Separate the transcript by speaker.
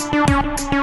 Speaker 1: Música